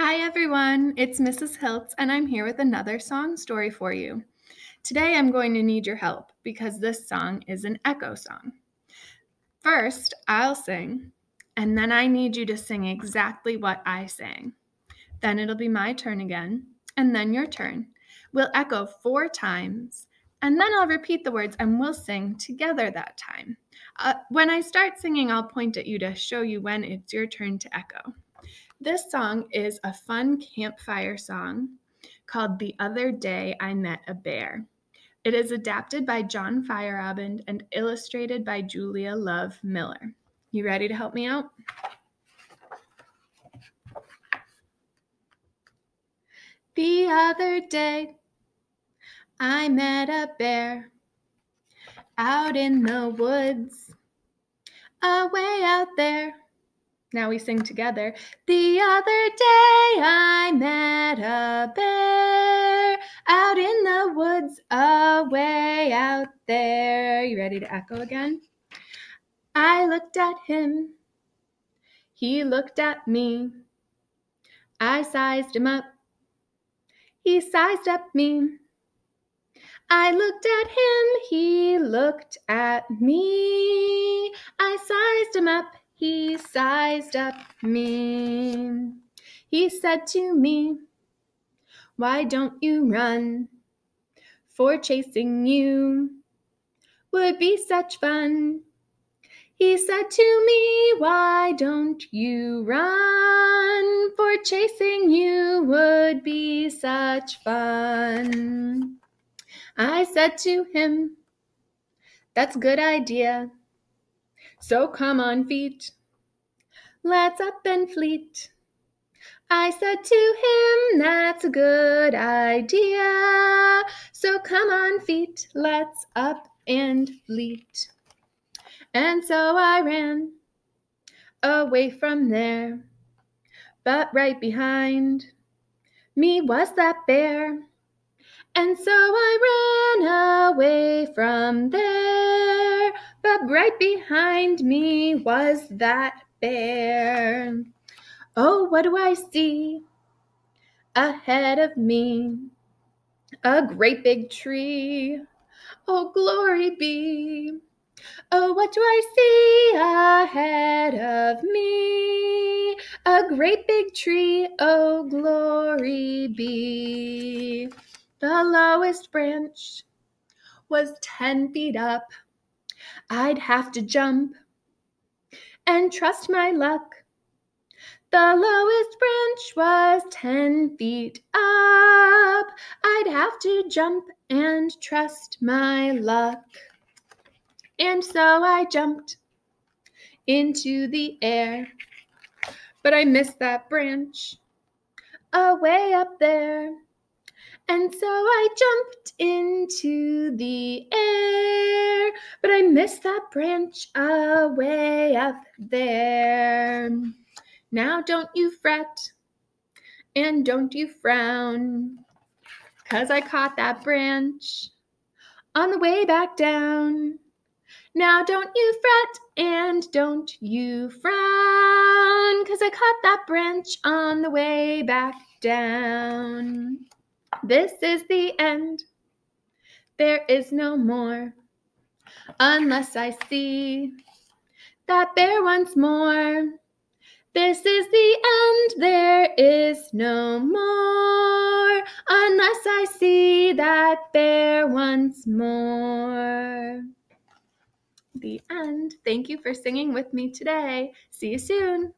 Hi, everyone. It's Mrs. Hilts, and I'm here with another song story for you. Today, I'm going to need your help because this song is an echo song. First, I'll sing, and then I need you to sing exactly what I sang. Then it'll be my turn again, and then your turn. We'll echo four times, and then I'll repeat the words and we'll sing together that time. Uh, when I start singing, I'll point at you to show you when it's your turn to echo. This song is a fun campfire song called The Other Day I Met a Bear. It is adapted by John Feierabend and illustrated by Julia Love Miller. You ready to help me out? The other day I met a bear out in the woods, away out there now we sing together. The other day I met a bear out in the woods, away out there. You ready to echo again? I looked at him. He looked at me. I sized him up. He sized up me. I looked at him. He looked at me. I sized him up he sized up me. He said to me, Why don't you run? For chasing you would be such fun. He said to me, Why don't you run? For chasing you would be such fun. I said to him, That's a good idea. So come on feet, let's up and fleet. I said to him, that's a good idea. So come on feet, let's up and fleet. And so I ran away from there. But right behind me was that bear. And so I ran away from there. But right behind me was that bear. Oh, what do I see ahead of me? A great big tree. Oh, glory be. Oh, what do I see ahead of me? A great big tree. Oh, glory be. The lowest branch was ten feet up. I'd have to jump and trust my luck. The lowest branch was 10 feet up. I'd have to jump and trust my luck. And so I jumped into the air, but I missed that branch away up there. And so I jumped into the air, but I missed that branch away up there. Now don't you fret and don't you frown, cause I caught that branch on the way back down. Now don't you fret and don't you frown, cause I caught that branch on the way back down. This is the end. There is no more. Unless I see that bear once more. This is the end. There is no more. Unless I see that bear once more. The end. Thank you for singing with me today. See you soon.